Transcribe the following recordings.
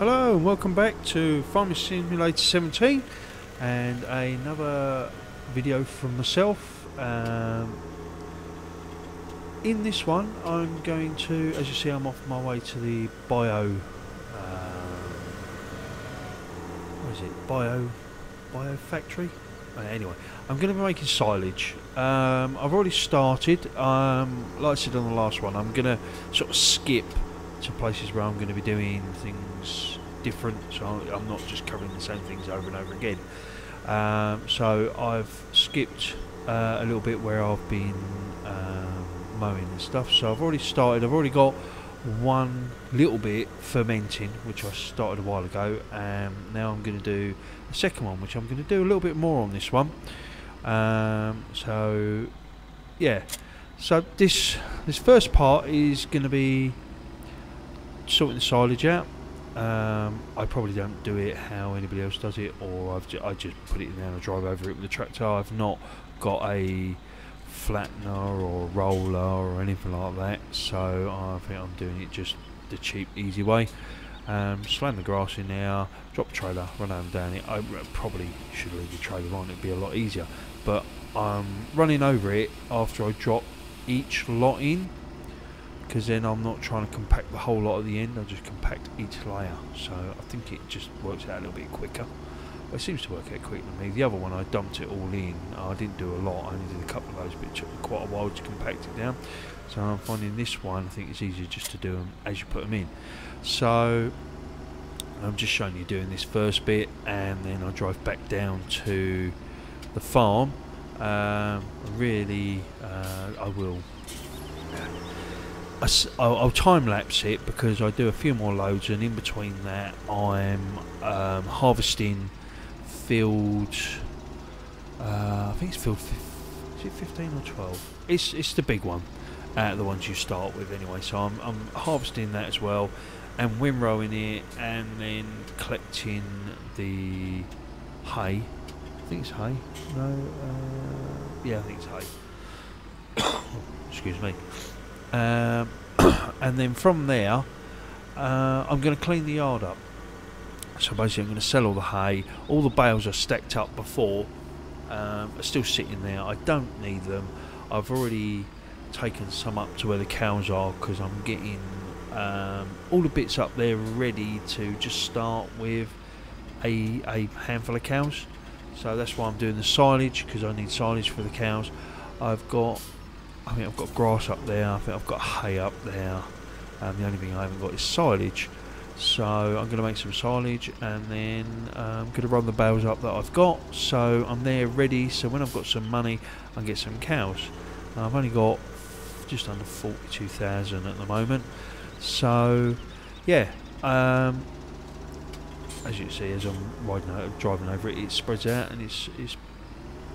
Hello and welcome back to Farming Simulator 17 and another video from myself. Um, in this one I'm going to, as you see I'm off my way to the bio, uh, what is it, bio, bio factory? Uh, anyway, I'm going to be making silage. Um, I've already started, um, like I said on the last one, I'm going to sort of skip to places where I'm going to be doing things different, so I'm not just covering the same things over and over again. Um, so I've skipped uh, a little bit where I've been um, mowing and stuff. So I've already started. I've already got one little bit fermenting, which I started a while ago, and now I'm going to do a second one, which I'm going to do a little bit more on this one. Um, so yeah, so this this first part is going to be sorting the silage out. Um, I probably don't do it how anybody else does it, or I've ju I just put it in there and drive over it with the tractor. I've not got a flattener or roller or anything like that, so I think I'm doing it just the cheap, easy way. Um, slam the grass in there, drop the trailer, run down down it. I probably should leave the trailer on; it'd be a lot easier. But I'm running over it after I drop each lot in because then I'm not trying to compact the whole lot at the end, I just compact each layer. So I think it just works out a little bit quicker. It seems to work out quicker than me. The other one I dumped it all in. I didn't do a lot, I only did a couple of those, but it took me quite a while to compact it down. So I'm finding this one, I think it's easier just to do them as you put them in. So I'm just showing you doing this first bit and then I drive back down to the farm. Um, really, uh, I will I'll, I'll time lapse it because I do a few more loads, and in between that, I'm um, harvesting field. Uh, I think it's field. Is it 15 or 12? It's it's the big one, of the ones you start with anyway. So I'm I'm harvesting that as well, and windrowing it, and then collecting the hay. I think it's hay. No. Uh, yeah, I think it's hay. Excuse me. Um, and then from there, uh, I'm going to clean the yard up. So basically, I'm going to sell all the hay. All the bales are stacked up before um, are still sitting there. I don't need them. I've already taken some up to where the cows are because I'm getting um, all the bits up there ready to just start with a, a handful of cows. So that's why I'm doing the silage because I need silage for the cows. I've got I think I've got grass up there, I think I've got hay up there. Um, the only thing I haven't got is silage. So I'm going to make some silage and then I'm um, going to run the bales up that I've got. So I'm there ready. So when I've got some money, I can get some cows. I've only got just under 42,000 at the moment. So yeah, um, as you see, as I'm riding driving over it, it spreads out and it's it's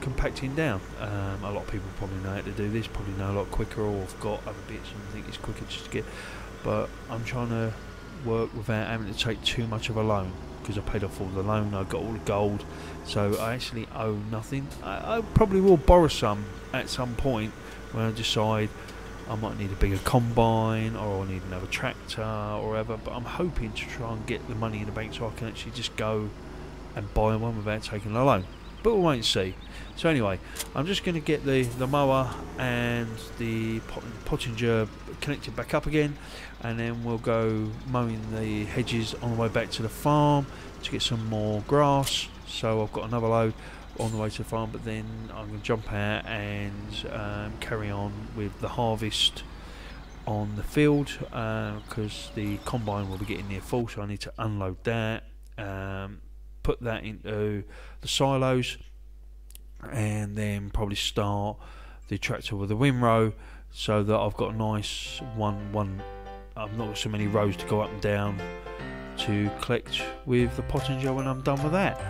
compacting down. Um, a lot of people probably know how to do this, probably know a lot quicker, or have got other bits and think it's quicker just to get. But I'm trying to work without having to take too much of a loan because I paid off all the loan, I got all the gold, so I actually owe nothing. I, I probably will borrow some at some point when I decide I might need a bigger combine or I need another tractor or whatever. But I'm hoping to try and get the money in the bank so I can actually just go and buy one without taking a loan but wait and see. So anyway, I'm just going to get the, the mower and the pottinger connected back up again and then we'll go mowing the hedges on the way back to the farm to get some more grass. So I've got another load on the way to the farm but then I'm going to jump out and um, carry on with the harvest on the field because uh, the combine will be getting near full so I need to unload that um, put that into the silos and then probably start the tractor with a windrow so that I've got a nice one one I've not got so many rows to go up and down to collect with the pottinger when I'm done with that.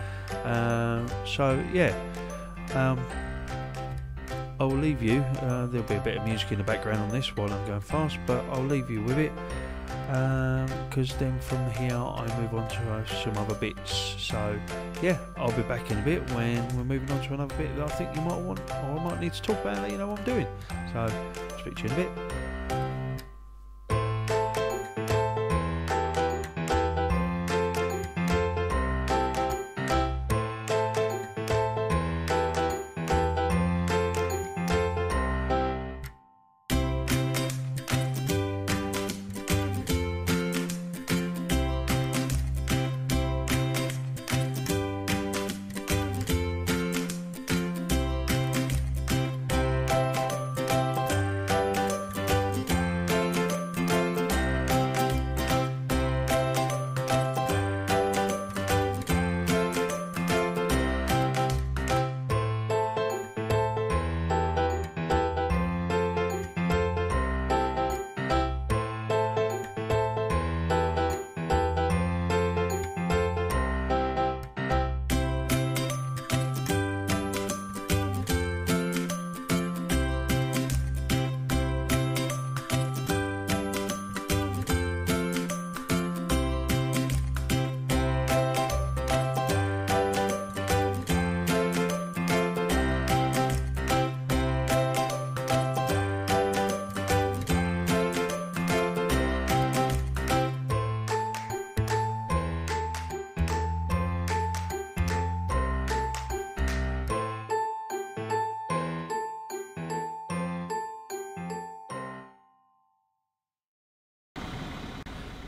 Uh, so yeah um, I will leave you uh, there'll be a bit of music in the background on this while I'm going fast but I'll leave you with it because um, then from here I move on to uh, some other bits. So yeah, I'll be back in a bit when we're moving on to another bit that I think you might want or I might need to talk about let you know what I'm doing. So speak to you in a bit.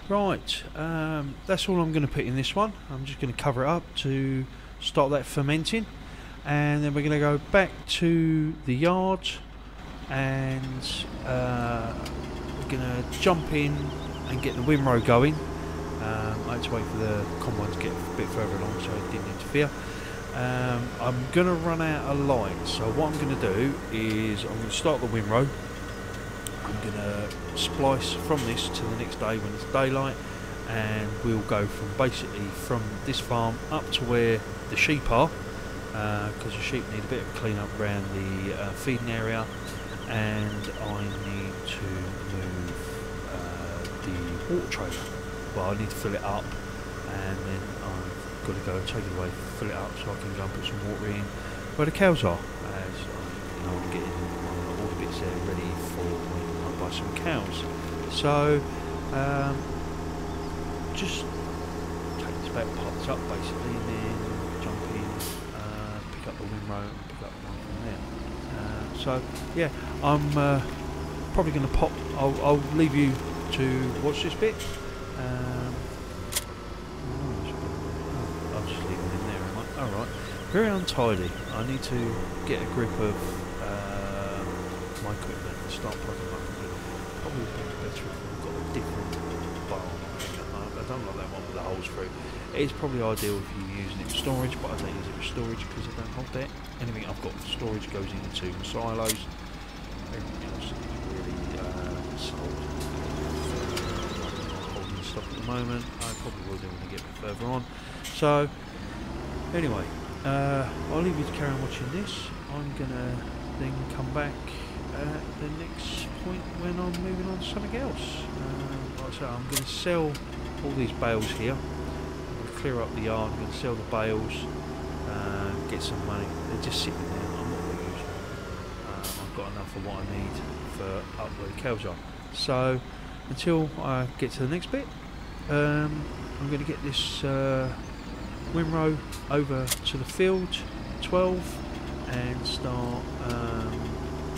Right, um, that's all I'm going to put in this one. I'm just going to cover it up to stop that fermenting, and then we're going to go back to the yard, and uh, we're going to jump in and get the windrow going. Um, I had to wait for the combine to get a bit further along, so it didn't interfere. Um, I'm going to run out of light, so what I'm going to do is I'm going to start the windrow. I'm going to splice from this to the next day when it's daylight and we'll go from basically from this farm up to where the sheep are because uh, the sheep need a bit of clean up around the uh, feeding area and I need to move uh, the water trailer. Well I need to fill it up and then I've got to go and take it away fill it up so I can go and put some water in where the cows are as I, you know, I'm getting all the bits there ready for by some cows. So um, just take this back, pop this up basically, and then jump in, uh, pick up the windrow, and pick up one from there. Uh, so yeah, I'm uh, probably going to pop. I'll, I'll, leave you to watch this bit. Um, I'll just in there. All right. Very untidy. I need to get a grip of uh, my equipment and start plugging up probably better if we've got a different barn. I don't like that one with the holes through. It's probably ideal if you're using it for storage, but I don't use it for storage because I don't hold that. Anything I've got for storage goes into silos. Everything else is really uh, sold. holding stock at the moment. I probably will do when I get further on. So, anyway, uh, I'll leave you to carry on watching this. I'm gonna then come back at the next point when I'm moving on to something else. Um, like I say, I'm going to sell all these bales here. To clear up the yard, I'm going to sell the bales, uh, get some money. They're just sitting there, I'm not going to use them. Um, I've got enough of what I need for up where the cows are. So, until I get to the next bit, um, I'm going to get this uh, over to the field 12 and start um,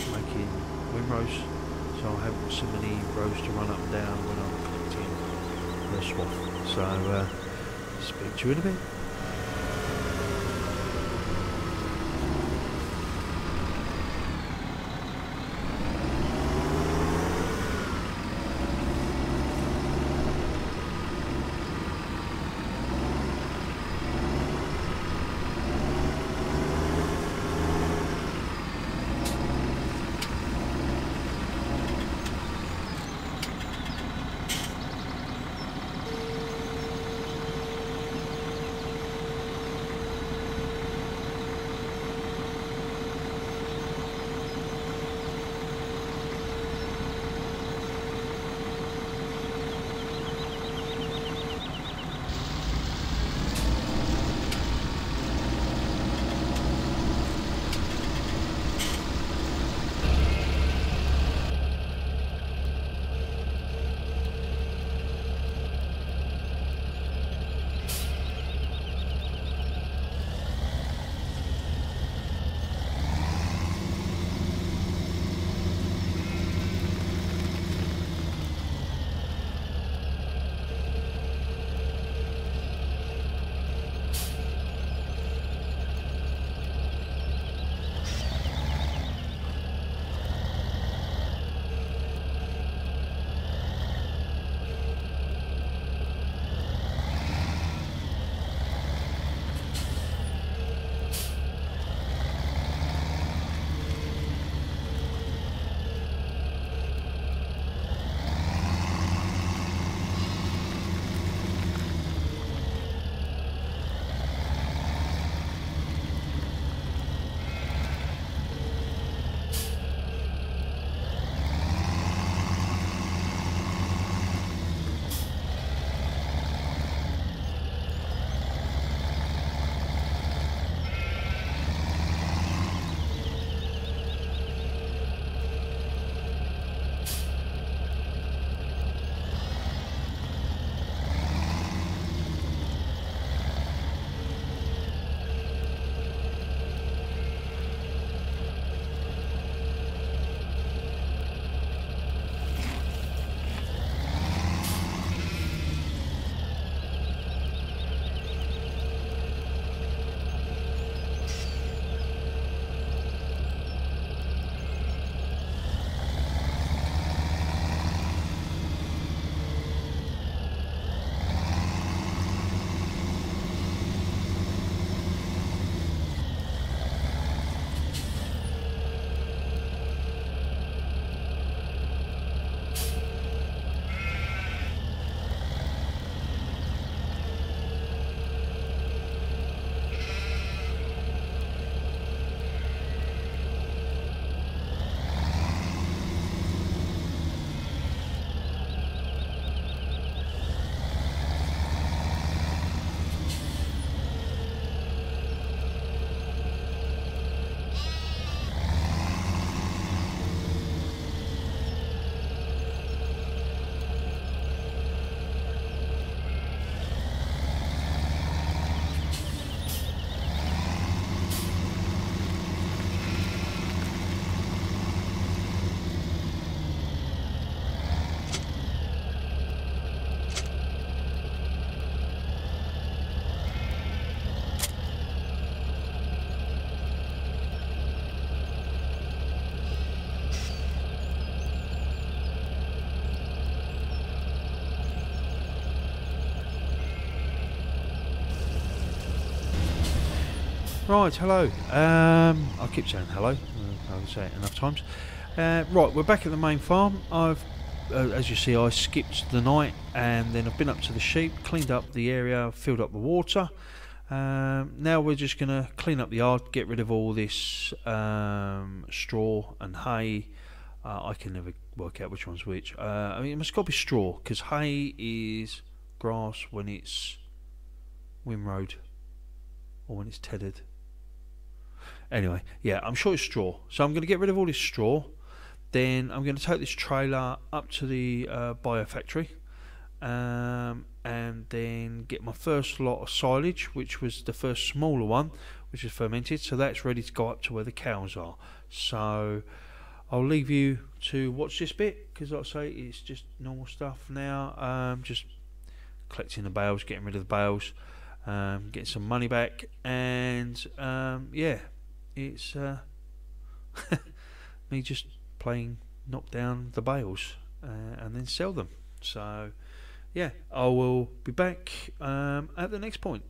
making windrows so I have so many rows to run up and down when I'm collecting the swath. So uh, speak to you in a bit. Right, hello. Um, I keep saying hello. uh, I'll say it enough times. Uh, right, we're back at the main farm. I've, uh, as you see, I skipped the night and then I've been up to the sheep, cleaned up the area, filled up the water. Um, now we're just going to clean up the yard, get rid of all this um, straw and hay. Uh, I can never work out which one's which. Uh, I mean, it must be straw because hay is grass when it's windrowed or when it's tethered. Anyway, yeah, I'm sure it's straw. So I'm going to get rid of all this straw. Then I'm going to take this trailer up to the uh, biofactory um, and then get my first lot of silage, which was the first smaller one, which is fermented. So that's ready to go up to where the cows are. So I'll leave you to watch this bit because, like I say, it's just normal stuff now. Um, just collecting the bales, getting rid of the bales, um, getting some money back, and um, yeah, it's uh, me just playing knock down the bales uh, and then sell them. So yeah, I will be back um, at the next point.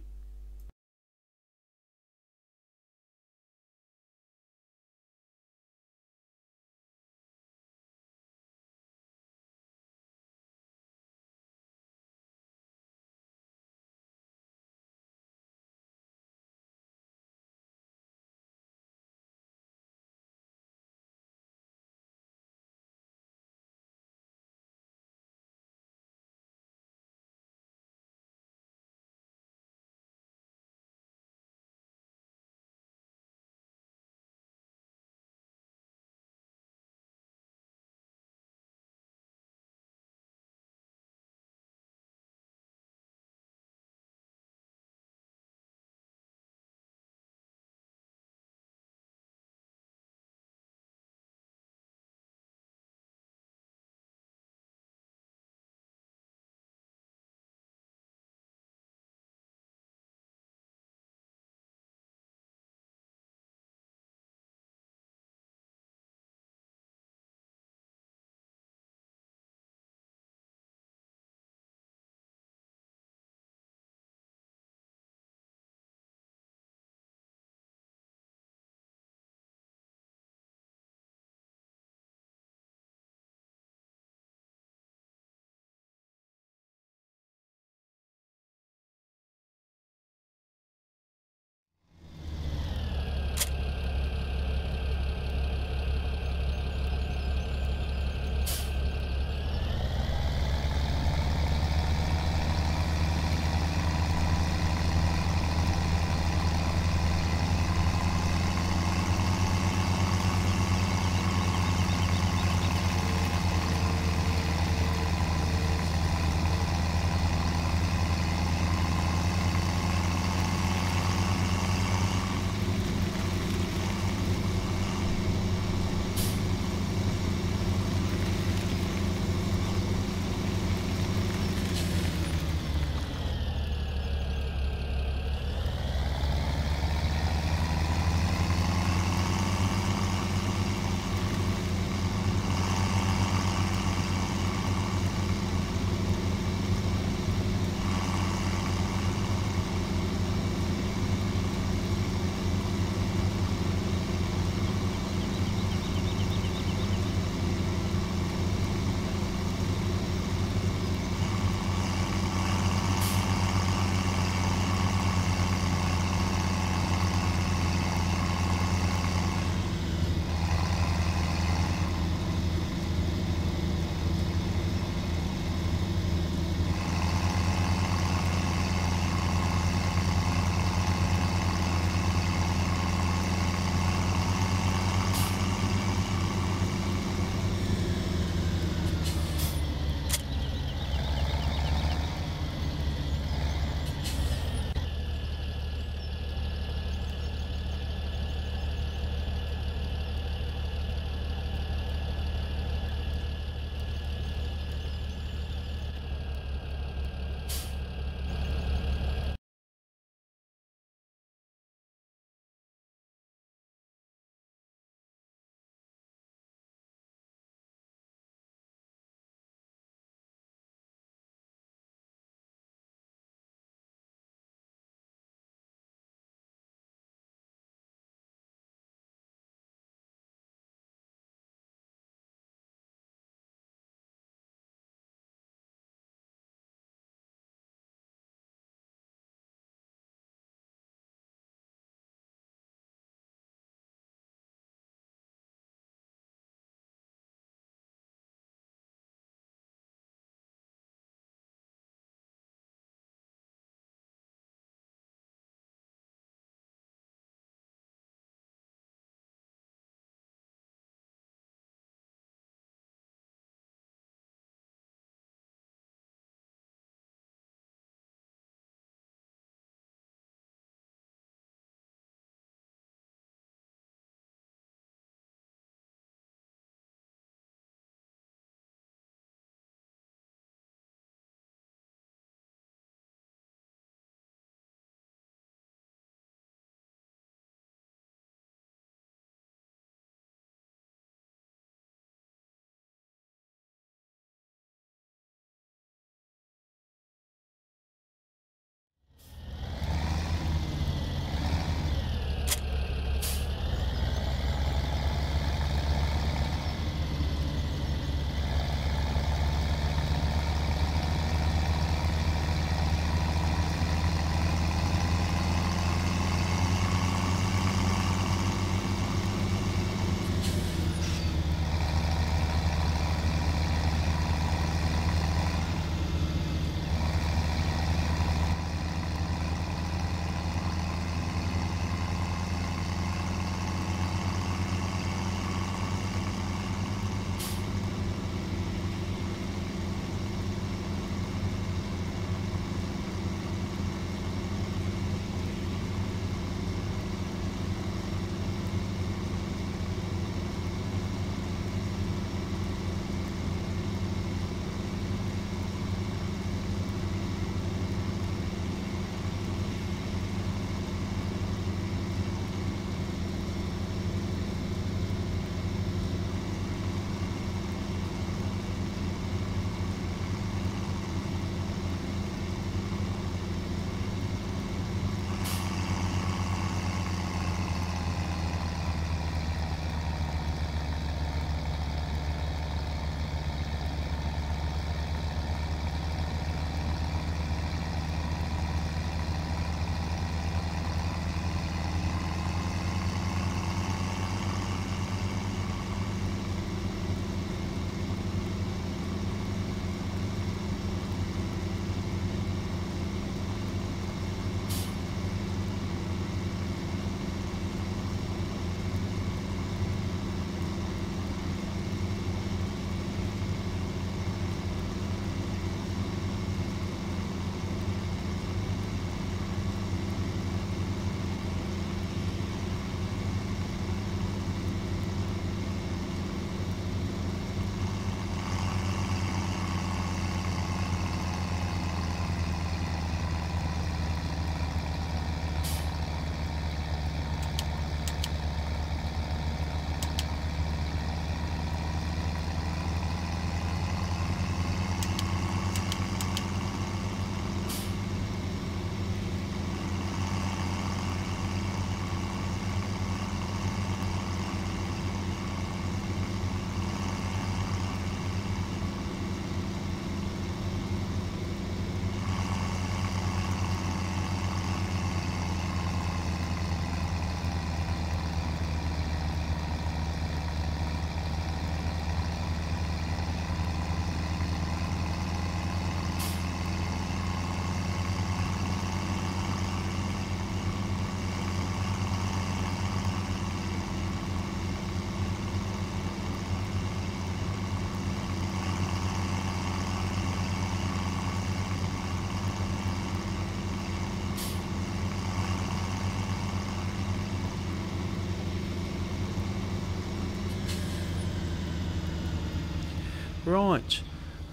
Right,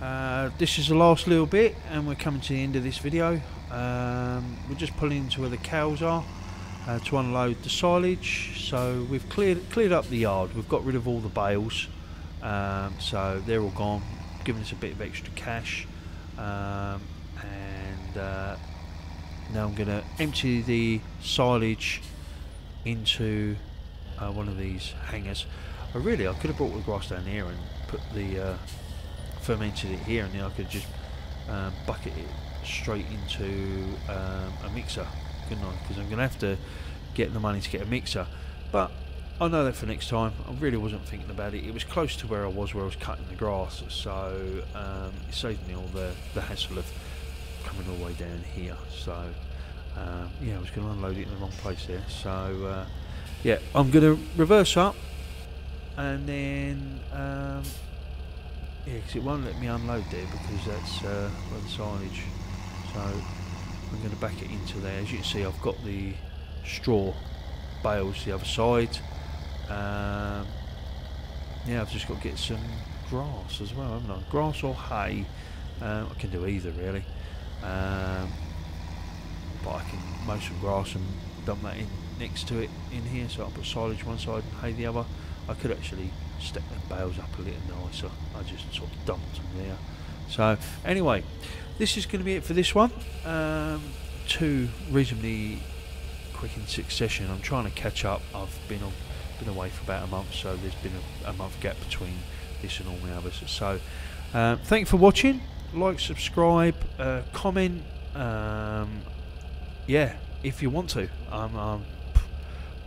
uh, this is the last little bit, and we're coming to the end of this video. Um, we're just pulling into where the cows are uh, to unload the silage. So we've cleared cleared up the yard. We've got rid of all the bales, um, so they're all gone, giving us a bit of extra cash. Um, and uh, now I'm going to empty the silage into uh, one of these hangars. I really I could have brought the grass down here and put the uh, fermented it here, and then I could just um, bucket it straight into um, a mixer, couldn't I? Because I'm going to have to get the money to get a mixer. But I know that for next time. I really wasn't thinking about it. It was close to where I was, where I was cutting the grass, so um, it saved me all the, the hassle of coming all the way down here. So um, yeah, I was going to unload it in the wrong place there. So uh, yeah, I'm going to reverse up and then um, yeah, because it won't let me unload there because that's uh, where the silage. So I'm going to back it into there. As you can see, I've got the straw bales the other side. Um, yeah, I've just got to get some grass as well, haven't I? Grass or hay. Um, I can do either really. Um, but I can mow some grass and dump that in next to it in here. So I'll put silage one side and hay the other. I could actually step the bales up a little nicer. I just sort of dumped them there. So anyway, this is going to be it for this one. Um, two reasonably quick in succession. I'm trying to catch up. I've been on, been away for about a month, so there's been a, a month gap between this and all my others. So um, thank you for watching. Like, subscribe, uh, comment. Um, yeah, if you want to. I'm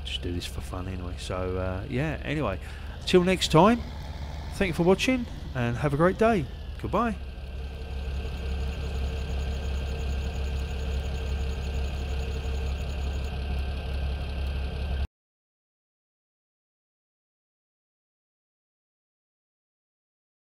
just do this for fun anyway. So uh, yeah. Anyway, till next time. Thank you for watching and have a great day. Goodbye.